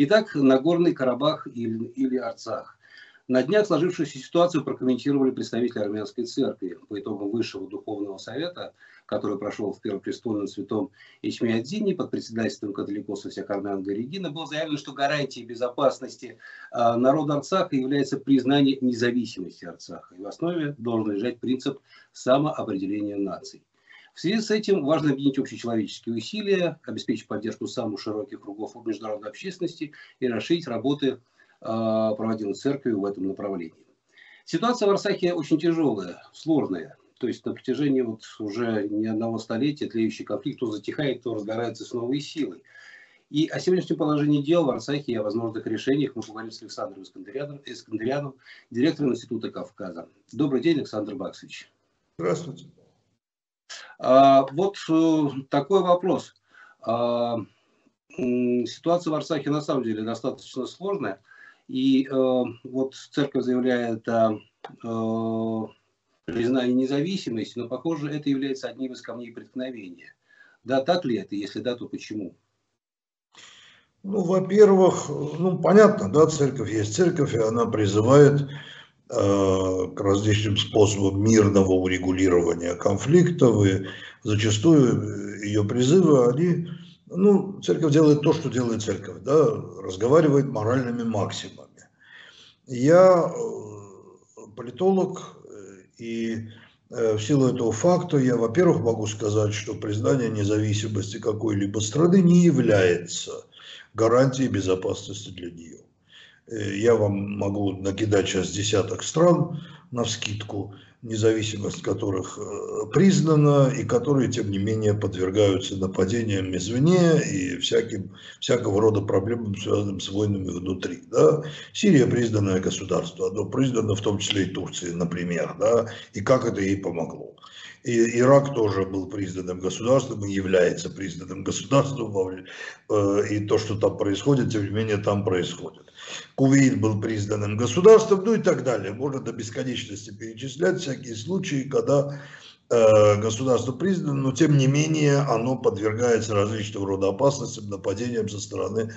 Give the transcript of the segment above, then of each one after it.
Итак, Нагорный Карабах или, или Арцах. На днях сложившуюся ситуацию прокомментировали представители армянской церкви по итогам Высшего Духовного Совета, который прошел в Первопрестольном святом Ичмиадзине под председательством католикоса Всякармян Гаригина, было заявлено, что гарантией безопасности а, народа Арцаха является признание независимости Арцаха. И в основе должен лежать принцип самоопределения наций. В связи с этим важно объединить общечеловеческие усилия, обеспечить поддержку самых широких кругов международной общественности и расширить работы а, проводила церковь в этом направлении. Ситуация в Арсахе очень тяжелая, сложная. То есть на протяжении вот уже не одного столетия тлеющий конфликт то затихает, то разгорается с новой силой. И о сегодняшнем положении дел в Арсахе и о возможных решениях мы поговорим с Александром Искандеряном, Искандеряном, директором Института Кавказа. Добрый день, Александр Баксович. Здравствуйте. А, вот э, такой вопрос. А, ситуация в Арсахе на самом деле достаточно сложная. И э, вот церковь заявляет о э, признании независимости, но, похоже, это является одним из камней преткновения. Да, так ли это? Если да, то почему? Ну, во-первых, ну, понятно, да, церковь есть церковь, и она призывает к различным способам мирного урегулирования конфликтов, и зачастую ее призывы, они ну, церковь делает то, что делает церковь, да, разговаривает моральными максимумами. Я э, политолог, э, и э, в силу этого факта я, во-первых, могу сказать, что признание независимости какой-либо страны не является гарантией безопасности для нее. Я вам могу накидать сейчас десяток стран на вскидку, независимость которых э, признана и которые, тем не менее, подвергаются нападениям извне и всяким, всякого рода проблемам, связанным с войнами внутри. Да? Сирия признанное государство, оно признано в том числе и Турции, например, да? и как это ей помогло. И Ирак тоже был признанным государством и является признанным государством, э, и то, что там происходит, тем не менее, там происходит. Кувейт был признанным государством, ну и так далее. Можно до бесконечности перечислять всякие случаи, когда э, государство признано, но тем не менее оно подвергается различного рода опасностям, нападениям со стороны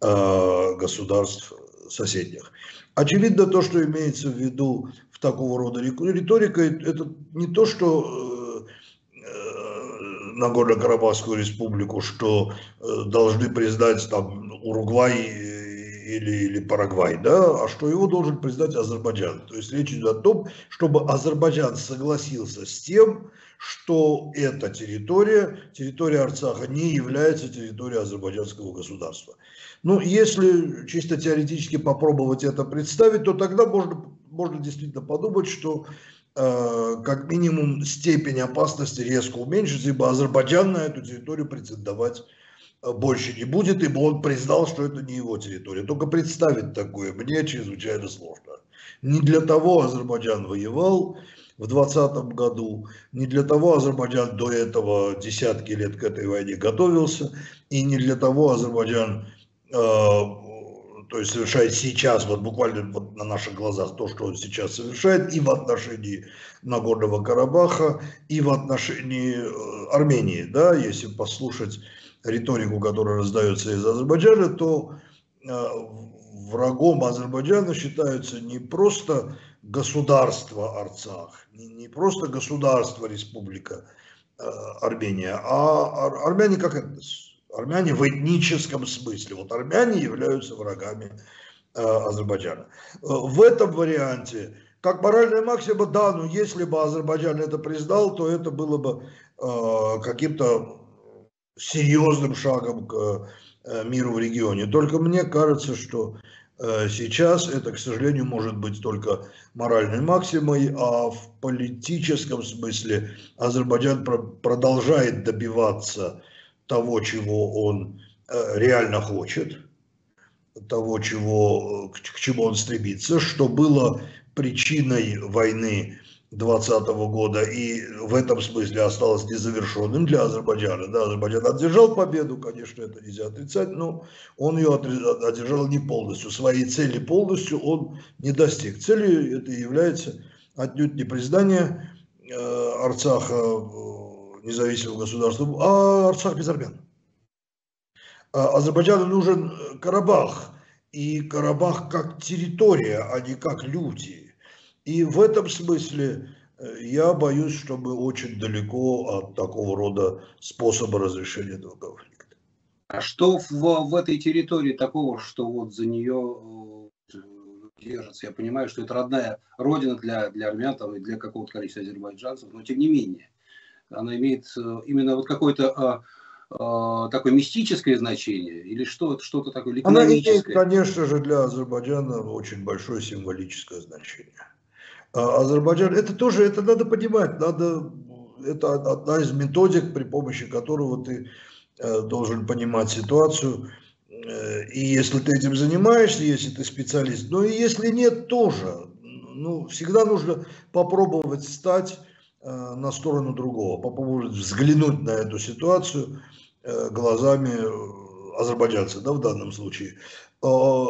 э, государств соседних. Очевидно, то, что имеется в виду такого рода риторикой, это не то, что э, э, Нагорно-Карабахскую республику, что э, должны признать там Уругвай или, или Парагвай, да, а что его должен признать Азербайджан. То есть речь идет о том, чтобы Азербайджан согласился с тем, что эта территория, территория Арцаха, не является территорией азербайджанского государства. Ну, если чисто теоретически попробовать это представить, то тогда можно, можно действительно подумать, что э, как минимум степень опасности резко уменьшится, ибо Азербайджан на эту территорию претендовать Э, больше не будет, ибо он признал, что это не его территория. Только представить такое мне чрезвычайно сложно. Не для того Азербайджан воевал в 2020 году, не для того Азербайджан до этого десятки лет к этой войне готовился, и не для того Азербайджан э, то есть совершает сейчас, вот буквально вот на наших глазах, то, что он сейчас совершает и в отношении Нагорного Карабаха, и в отношении э, Армении, да, если послушать риторику, которая раздается из Азербайджана, то э, врагом Азербайджана считаются не просто государство Арцах, не, просто государство Республика э, Армения, а ар, армяне как этнос. Армяне в этническом смысле. Вот армяне являются врагами э, Азербайджана. В этом варианте, как моральная максима, да, но если бы Азербайджан это признал, то это было бы каким-то серьезным шагом к э, миру в регионе. Только мне кажется, что э, сейчас это, к сожалению, может быть только моральной максимой, а в политическом смысле Азербайджан продолжает добиваться того, чего он э, реально хочет, того, чего, к чему он стремится, что было причиной войны 2020 года и в этом смысле осталось незавершенным для Азербайджана. Да, Азербайджан одержал победу, конечно, это нельзя отрицать, но он ее одержал не полностью. Своей цели полностью он не достиг. Целью это является отнюдь не признание э, Арцаха э, независимым государством, а Арцах без армян. А Азербайджану нужен Карабах, и Карабах как территория, а не как люди. И в этом смысле э, я боюсь, что мы очень далеко от такого рода способа разрешения этого конфликта. А что в, в этой территории такого, что вот за нее э, держится? Я понимаю, что это родная родина для, для армян там, и для какого-то количества азербайджанцев, но тем не менее, она имеет э, именно вот какой-то а, а, такое мистическое значение или что, что-то такое Она имеет, конечно же, для Азербайджана очень большое символическое значение. А Азербайджан, это тоже, это надо понимать, надо, это одна из методик, при помощи которого ты э, должен понимать ситуацию. Э, и если ты этим занимаешься, если ты специалист, но и если нет, тоже. Ну, всегда нужно попробовать стать на сторону другого, попробовать взглянуть на эту ситуацию – Э, глазами э, азербайджанцев, да, в данном случае. А,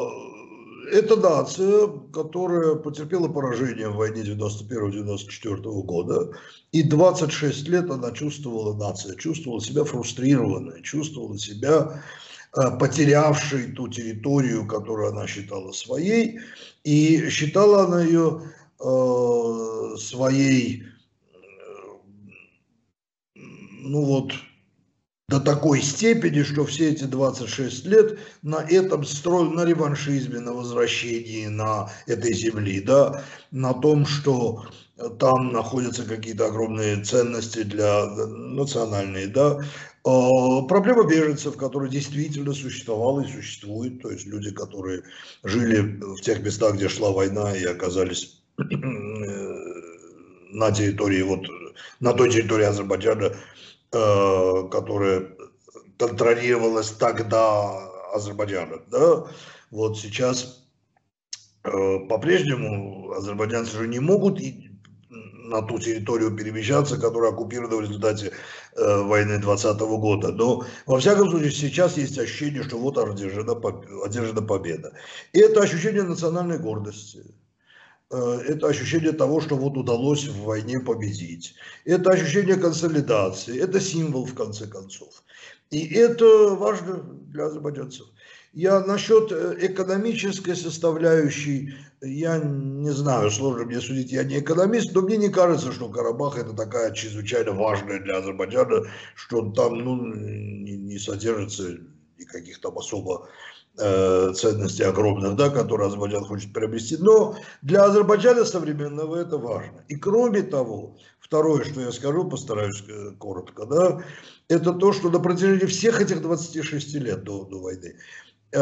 это нация, которая потерпела поражение в войне 91-94 года, и 26 лет она чувствовала, нация чувствовала себя фрустрированной, чувствовала себя э, потерявшей ту территорию, которую она считала своей, и считала она ее э, своей, ну вот, до такой степени, что все эти 26 лет на этом строили, на реваншизме, на возвращении на этой земли, да, на том, что там находятся какие-то огромные ценности для национальные, да, а, Проблема беженцев, которая действительно существовала и существует, то есть люди, которые жили в тех местах, где шла война и оказались э, на территории, вот на той территории Азербайджана, Э, которая контролировалась тогда Азербайджаном. Да? Вот сейчас э, по-прежнему азербайджанцы же не могут на ту территорию перемещаться, которая оккупирована в результате э, войны 20 года. Но, во всяком случае, сейчас есть ощущение, что вот одержана, одержана победа. И это ощущение национальной гордости. Э, это ощущение того, что вот удалось в войне победить. Это ощущение консолидации, это символ в конце концов. И это важно для азербайджанцев. Я насчет э, экономической составляющей, я не знаю, сложно мне судить, я не экономист, но мне не кажется, что Карабах это такая чрезвычайно важная для Азербайджана, что там ну, не, не содержится никаких там особо Э, ценностей огромных, да, которые Азербайджан хочет приобрести. Но для Азербайджана современного это важно. И кроме того, второе, что я скажу, постараюсь э, коротко, да, это то, что на протяжении всех этих 26 лет до, до войны э,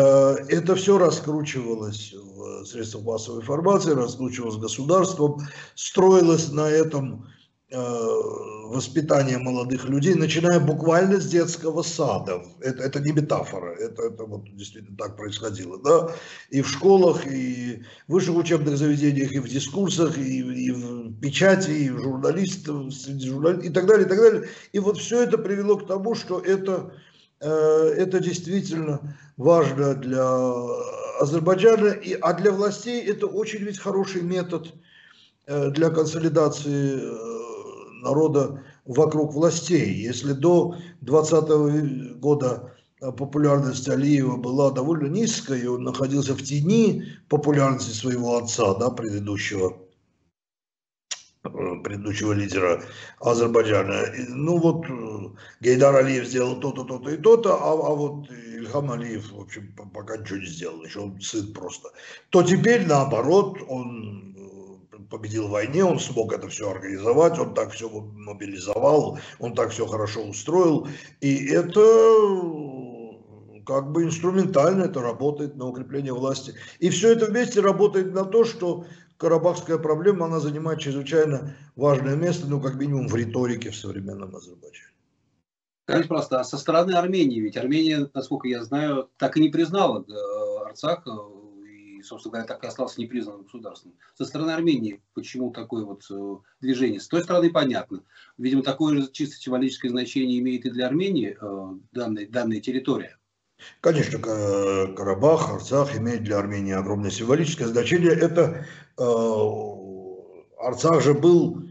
это все раскручивалось в средствах массовой информации, раскручивалось государством, строилось на этом Э, воспитания молодых людей, начиная буквально с детского сада. Это, это не метафора, это, это вот действительно так происходило. Да? И в школах, и в высших учебных заведениях, и в дискурсах, и, и в печати, и в журналистов, среди журналистов, и так далее, и так далее. И вот все это привело к тому, что это, э, это действительно важно для Азербайджана, и, а для властей это очень ведь хороший метод э, для консолидации народа вокруг властей. Если до 20 года популярность Алиева была довольно низкая, и он находился в тени популярности своего отца, да, предыдущего, э, предыдущего лидера Азербайджана. Ну вот э, Гейдар Алиев сделал то-то, то-то и то-то, а, а вот Ильхам Алиев, в общем, пока ничего не сделал, еще он сын просто. То теперь, наоборот, он победил в войне, он смог это все организовать, он так все мобилизовал, он так все хорошо устроил. И это как бы инструментально это работает на укрепление власти. И все это вместе работает на то, что карабахская проблема, она занимает чрезвычайно важное место, ну, как минимум, в риторике в современном Азербайджане. Скажите просто, а со стороны Армении, ведь Армения, насколько я знаю, так и не признала э, Арцах собственно говоря, так и остался непризнанным государством. Со стороны Армении почему такое вот э, движение? С той стороны понятно. Видимо, такое же чисто символическое значение имеет и для Армении э, данная, данная территория. Конечно, Карабах, Арцах имеет для Армении огромное символическое значение. Это э, Арцах же был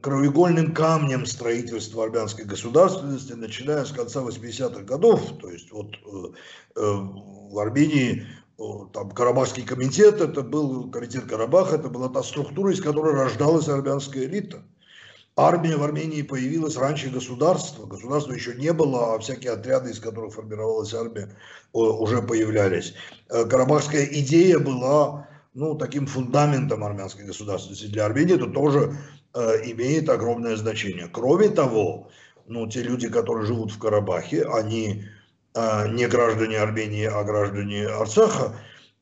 краеугольным камнем строительства армянской государственности, начиная с конца 80-х годов. То есть вот э, в Армении там Карабахский комитет, это был комитет Карабаха, это была та структура, из которой рождалась армянская элита. Армия в Армении появилась раньше государства. Государства еще не было, а всякие отряды, из которых формировалась армия, уже появлялись. Карабахская идея была ну, таким фундаментом армянской государственности. Для Армении это тоже Э, имеет огромное значение. Кроме того, ну, те люди, которые живут в Карабахе, они э, не граждане Армении, а граждане Арцаха,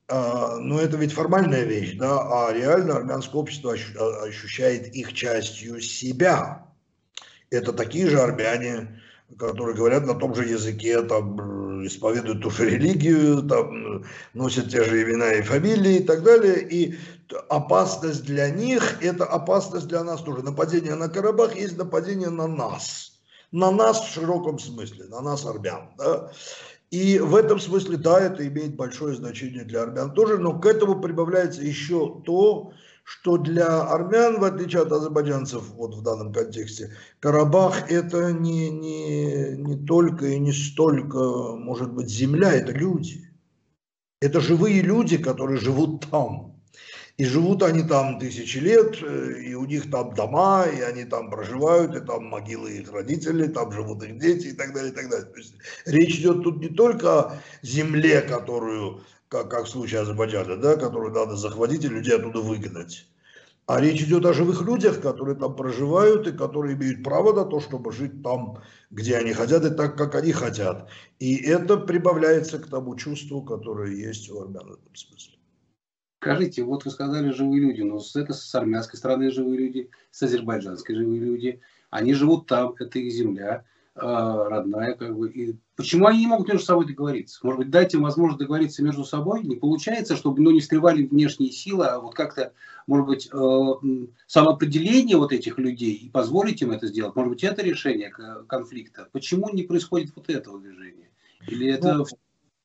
э, но это ведь формальная вещь, да, а реально армянское общество ощущает их частью себя. Это такие же армяне, которые говорят на том же языке, там, исповедуют ту же религию, там, носят те же имена и фамилии и так далее. И опасность для них – это опасность для нас тоже. Нападение на Карабах есть нападение на нас. На нас в широком смысле, на нас, армян. Да? И в этом смысле, да, это имеет большое значение для армян тоже, но к этому прибавляется еще то, что для армян, в отличие от азербайджанцев вот в данном контексте, Карабах это не, не, не только и не столько, может быть, земля, это люди. Это живые люди, которые живут там. И живут они там тысячи лет, э, и у них там дома, и они там проживают, и там могилы их родителей, там живут их дети и так далее, и так далее. То есть речь идет тут не только о земле, которую как, как в случае Азербайджана, да, которую надо захватить и людей оттуда выгнать. А речь идет о живых людях, которые там проживают и которые имеют право на то, чтобы жить там, где они хотят, и так, как они хотят. И это прибавляется к тому чувству, которое есть у армян в этом смысле. Скажите, вот вы сказали живые люди, но это с армянской стороны живые люди, с азербайджанской живые люди. Они живут там, это их земля. А, родная, как бы. И почему они не могут между собой договориться? Может быть, дайте им возможность договориться между собой? Не получается, чтобы ну, не встревали внешние силы, а вот как-то, может быть, э, самоопределение вот этих людей и позволить им это сделать? Может быть, это решение конфликта? Почему не происходит вот этого движения? Или это ну,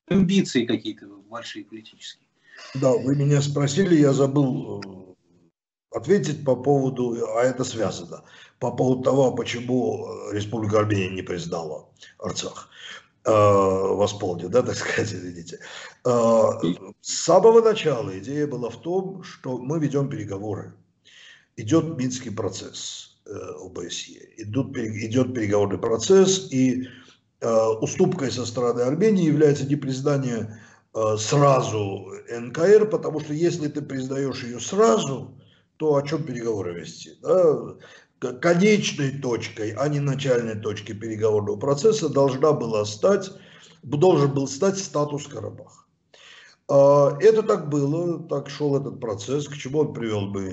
амбиции какие-то большие политические? Да, вы меня спросили, я забыл э, ответить по поводу, а это связано по поводу того, почему э, Республика Армения не признала Арцах э, восполнил, да, так сказать, видите. Э, с самого начала идея была в том, что мы ведем переговоры. Идет Минский процесс ОБСЕ, идут, идет переговорный процесс, и уступкой со стороны Армении является не признание сразу НКР, потому что если ты признаешь ее сразу, то о чем переговоры вести? Да? конечной точкой, а не начальной точкой переговорного процесса должна была стать, должен был стать статус Карабаха. Это так было, так шел этот процесс, к чему он привел, мы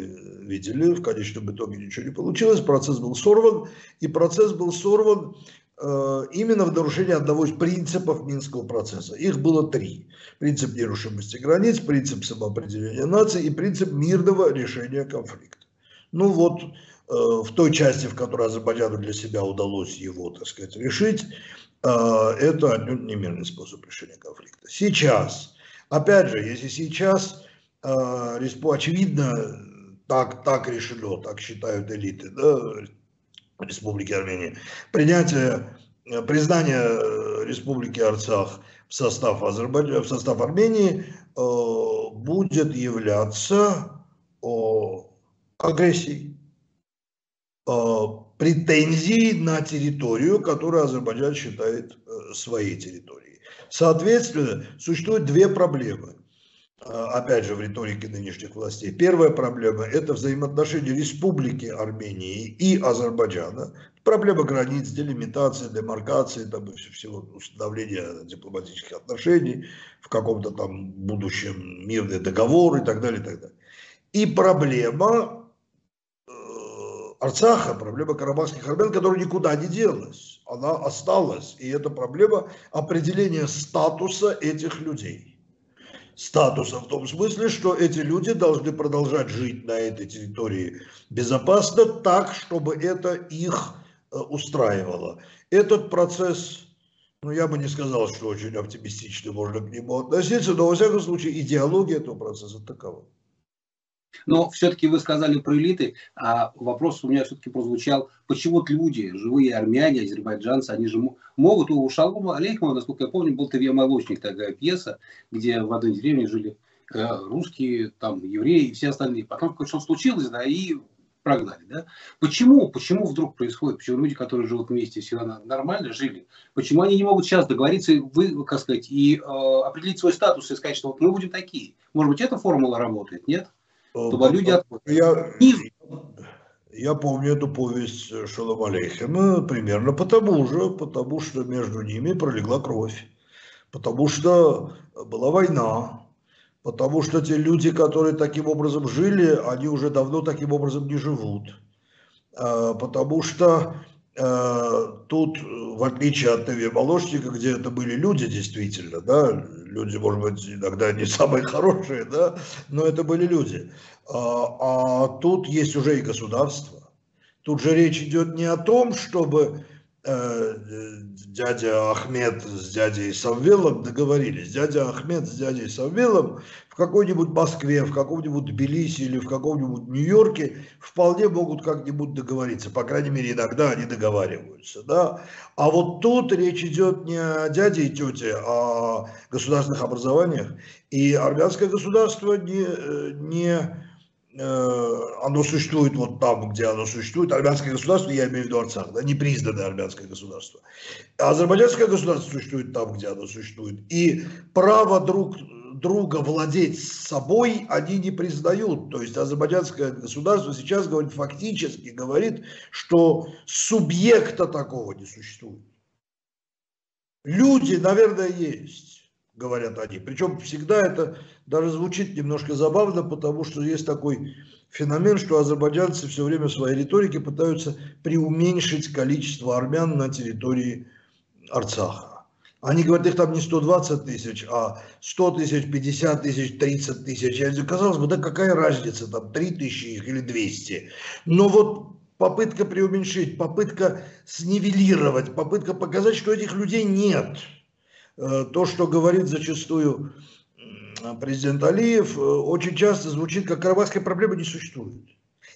видели, в конечном итоге ничего не получилось, процесс был сорван, и процесс был сорван э, именно в нарушении одного из принципов Минского процесса. Их было три. Принцип нерушимости границ, принцип самоопределения нации и принцип мирного решения конфликта. Ну вот, Э, в той части, в которой Азербайджану для себя удалось его, так сказать, решить, э, это не мирный способ решения конфликта. Сейчас, опять же, если сейчас, э, очевидно, так, так решено, так считают элиты да, Республики Армения, принятие, признание Республики Арцах в состав, Азербайджана, в состав Армении будет являться агрессией Э, на территорию, которую Азербайджан считает э, своей территорией. Соответственно, существуют две проблемы. Э, опять же, в риторике нынешних властей. Первая проблема – это взаимоотношения Республики Армении и Азербайджана. Проблема границ, делимитации, демаркации, там, всего установления дипломатических отношений, в каком-то там будущем мирный договор и так далее, и так далее. И проблема Арцаха, проблема карабахских армян, которая никуда не делась. Она осталась. И это проблема определения статуса этих людей. Статуса в том смысле, что эти люди должны продолжать жить на этой территории безопасно так, чтобы это их э, устраивало. Этот процесс, ну я бы не сказал, что очень оптимистично можно к нему относиться, но во всяком случае идеология этого процесса такова. Но все-таки вы сказали про элиты, а вопрос у меня все-таки прозвучал, почему люди, живые армяне, азербайджанцы, они же могут, у Шалома Алейхмова, насколько я помню, был ТВ «Молочник» такая пьеса, где в одной деревне жили э, русские, там, евреи и все остальные. Потом что случилось, да, и прогнали. Да? Почему? Почему вдруг происходит? Почему люди, которые живут вместе, всегда нормально жили, почему они не могут сейчас договориться, вы, как сказать, и э, определить свой статус и сказать, что вот мы будем такие? Может быть, эта формула работает, нет? Чтобы люди отходят. Я, я помню эту повесть Шалом Алейхема примерно потому же, потому что между ними пролегла кровь, потому что была война, Потому что те люди, которые таким образом жили, они уже давно таким образом не живут. А, потому что э, тут, в отличие от ТВ Молочника, где это были люди действительно, да, люди, может быть, иногда не самые хорошие, да, но это были люди. А, а тут есть уже и государство. Тут же речь идет не о том, чтобы дядя Ахмед с дядей Самвелом договорились. Дядя Ахмед с дядей Самвелом в какой-нибудь Москве, в каком-нибудь Тбилиси или в каком-нибудь Нью-Йорке вполне могут как-нибудь договориться. По крайней мере, иногда они договариваются. Да? А вот тут речь идет не о дяде и тете, а о государственных образованиях. И армянское государство не, э, не Э, оно существует вот там, где оно существует, армянское государство, я имею в виду Арцах, да, непризнанное армянское государство. А азербайджанское государство существует там, где оно существует. И право друг друга владеть собой они не признают. То есть азербайджанское государство сейчас говорит, фактически говорит, что субъекта такого не существует. Люди, наверное, есть говорят они. Причем всегда это даже звучит немножко забавно, потому что есть такой феномен, что азербайджанцы все время в своей риторике пытаются преуменьшить количество армян на территории Арцаха. Они говорят, их там не 120 тысяч, а 100 тысяч, 50 тысяч, 30 тысяч. Я казалось бы, да какая разница, там 3 тысячи их или 200. Но вот попытка преуменьшить, попытка снивелировать, попытка показать, что этих людей нет – то, что говорит зачастую президент Алиев, э, очень часто звучит, как карабахская проблема не существует.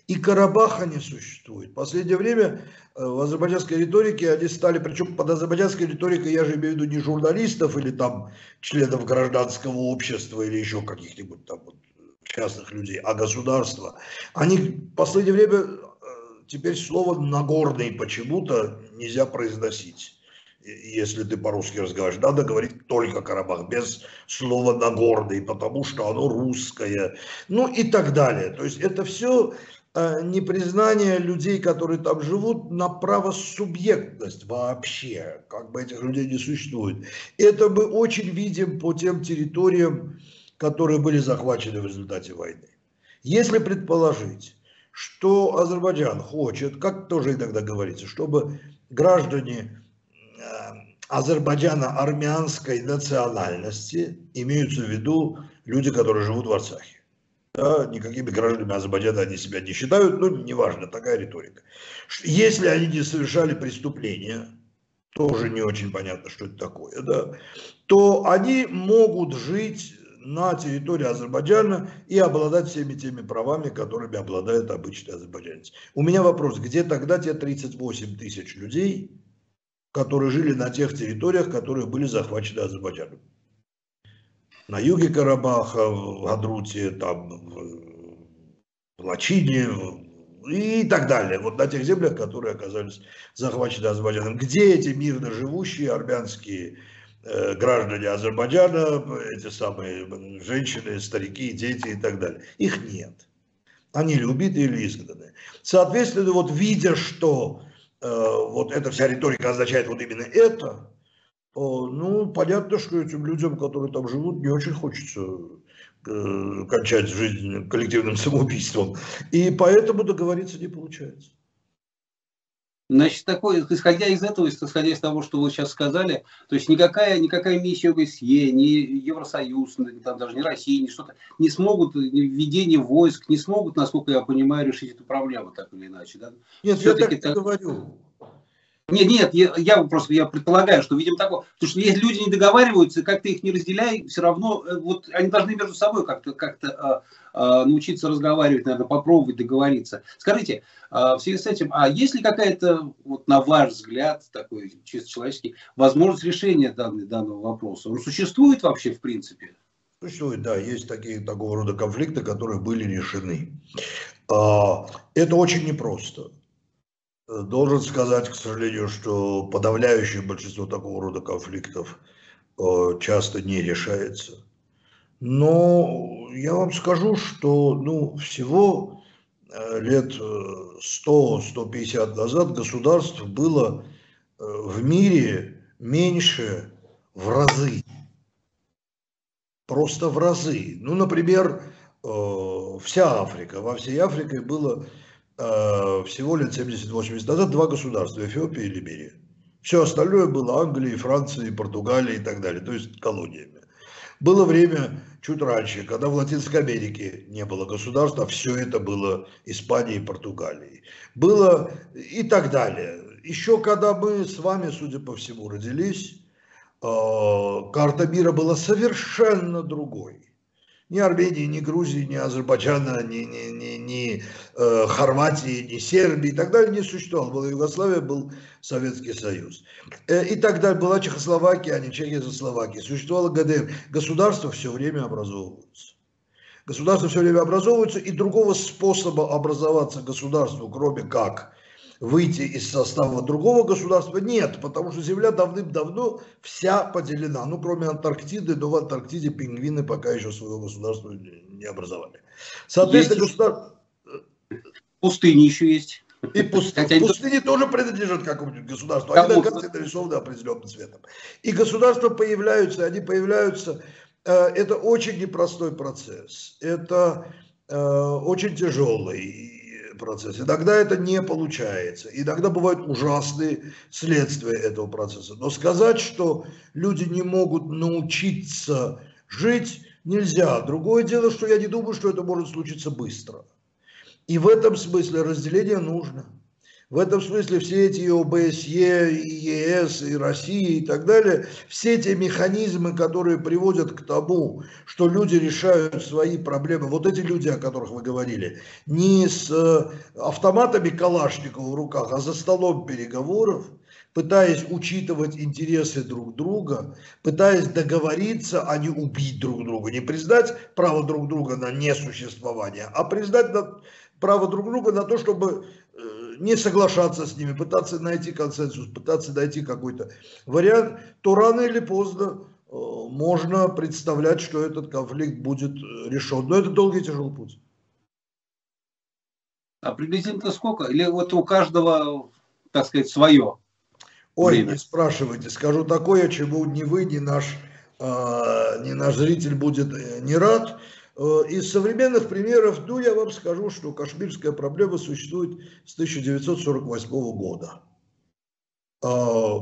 И Карабаха не существует. В последнее время э, в азербайджанской риторике они стали, причем под азербайджанской риторикой я же имею в виду не журналистов или там членов гражданского общества или еще каких-нибудь там вот частных людей, а государства. Они в последнее время теперь слово «нагорный» почему-то нельзя произносить если ты по-русски разговариваешь, надо говорить только Карабах, без слова Нагорный, потому что оно русское, ну и так далее. То есть это все э, непризнание людей, которые там живут, на право субъектность вообще, как бы этих людей не существует. Это мы очень видим по тем территориям, которые были захвачены в результате войны. Если предположить, что Азербайджан хочет, как тоже иногда говорится, чтобы граждане Азербайджана армянской национальности имеются в виду люди, которые живут в Арцахе. Да, никакими гражданами Азербайджана они себя не считают, ну, неважно, такая риторика. Если они не совершали преступления, тоже не очень понятно, что это такое, да, то они могут жить на территории Азербайджана и обладать всеми теми правами, которыми обладает обычный азербайджанец. У меня вопрос, где тогда те 38 тысяч людей, которые жили на тех территориях, которые были захвачены Азербайджаном. На юге Карабаха, в Гадруте, там, в Лачине и так далее. Вот на тех землях, которые оказались захвачены Азербайджаном. Где эти мирно живущие армянские э, граждане Азербайджана, эти самые женщины, старики, дети и так далее? Их нет. Они или убиты, или изгнаны. Соответственно, вот видя, что вот эта вся риторика означает вот именно это, ну, понятно, что этим людям, которые там живут, не очень хочется э, кончать жизнь коллективным самоубийством. И поэтому договориться не получается. Значит, такой, исходя из этого, исходя из того, что вы сейчас сказали, то есть никакая, никакая миссия ОБСЕ, ни Евросоюз, там даже не Россия, ни что-то, не смогут, ни введение войск, не смогут, насколько я понимаю, решить эту проблему так или иначе. Да? Нет, я так не так... говорю. Нет, нет, я, я просто я предполагаю, что видим такое, потому что если люди не договариваются, как ты их не разделяй, все равно э, вот они должны между собой как-то как научиться разговаривать, наверное, попробовать договориться. Скажите, в связи с этим, а есть ли какая-то, вот на ваш взгляд, такой чисто человеческий, возможность решения данной, данного вопроса? Он существует вообще в принципе? Существует, да, есть такие такого рода конфликты, которые были решены. Это очень непросто. Должен сказать, к сожалению, что подавляющее большинство такого рода конфликтов часто не решается. Но я вам скажу, что ну, всего э, лет 100-150 э, назад государств было в мире меньше в разы. Просто в разы. Ну, например, вся Африка. Во всей Африке было Э, всего лет 70-80 назад два государства, Эфиопия и Либерия. Все остальное было Англией, Францией, Португалией и так далее, то есть колониями. Было время чуть раньше, когда в Латинской Америке не было государства, все это было Испанией и Португалией. Было и так далее. Еще когда мы с вами, судя по всему, родились, э, карта мира была совершенно другой ни Армении, ни Грузии, ни Азербайджана, ни, ни, ни, ни э, Хорватии, ни Сербии и так далее не существовало. Была Югославия, был Советский Союз. Э, и далее. Была Чехословакия, а не Чехословакия. Существовало ГДР. Государства все время образовываются. Государства все время образовываются, и другого способа образоваться государству, кроме как выйти из состава другого государства? Нет, потому что Земля давным-давно вся поделена. Ну, кроме Антарктиды, но в Антарктиде пингвины пока еще своего государства не образовали. Соответственно, государство... Пустыни еще есть. И пустыни, Хотя пустыни тоже принадлежат какому-нибудь государству. Они на карте нарисованы определенным цветом. И государства появляются, они появляются. Э, это очень непростой процесс. Это э, очень тяжелый процесс. Иногда это не получается. Иногда бывают ужасные следствия этого процесса. Но сказать, что люди не могут научиться жить, нельзя. Другое дело, что я не думаю, что это может случиться быстро. И в этом смысле разделение нужно. В этом смысле все эти ОБСЕ, и ЕС, и Россия и так далее, все эти механизмы, которые приводят к тому, что люди решают свои проблемы, вот эти люди, о которых вы говорили, не с э, автоматами Калашникова в руках, а за столом переговоров, пытаясь учитывать интересы друг друга, пытаясь договориться, а не убить друг друга, не признать право друг друга на несуществование, а признать право друг друга на то, чтобы не соглашаться с ними, пытаться найти консенсус, пытаться найти какой-то вариант, то рано или поздно э, можно представлять, что этот конфликт будет э, решен. Но это долгий и тяжелый путь. А приблизительно сколько? Или вот у каждого, так сказать, свое? Ой, время? не спрашивайте. Скажу такое, чему ни вы, ни наш, э, ни наш зритель будет не рад. Э, из современных примеров, ну, я вам скажу, что кашмирская проблема существует с 1948 года. А,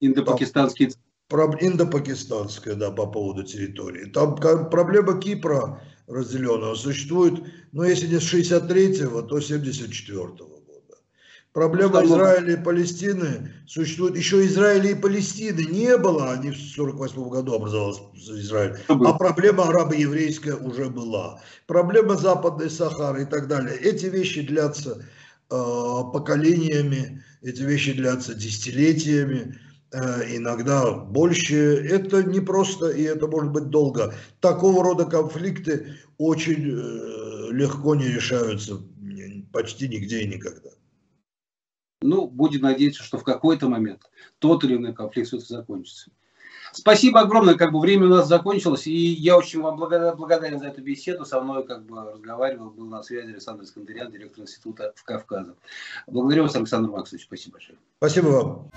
Индопакистанский... Индопакистанская, да, по поводу территории. Там проблема Кипра разделенного существует, но если не с 63-го, то 74-го. Проблема Израиля и Палестины существует. Еще Израиля и Палестины не было, они в 1948 году образовался Израиль. А проблема арабо-еврейская уже была. Проблема Западной Сахары и так далее. Эти вещи длятся э, поколениями, эти вещи длятся десятилетиями, э, иногда больше. Это не просто и это может быть долго. Такого рода конфликты очень э, легко не решаются почти нигде и никогда. Ну, будем надеяться, что в какой-то момент тот или иной конфликт все-таки закончится. Спасибо огромное, как бы время у нас закончилось, и я очень вам благодарен, за эту беседу. Со мной как бы разговаривал, был на связи Александр Искандерян, директор института в Кавказе. Благодарю вас, Александр Максович, спасибо большое. Спасибо вам.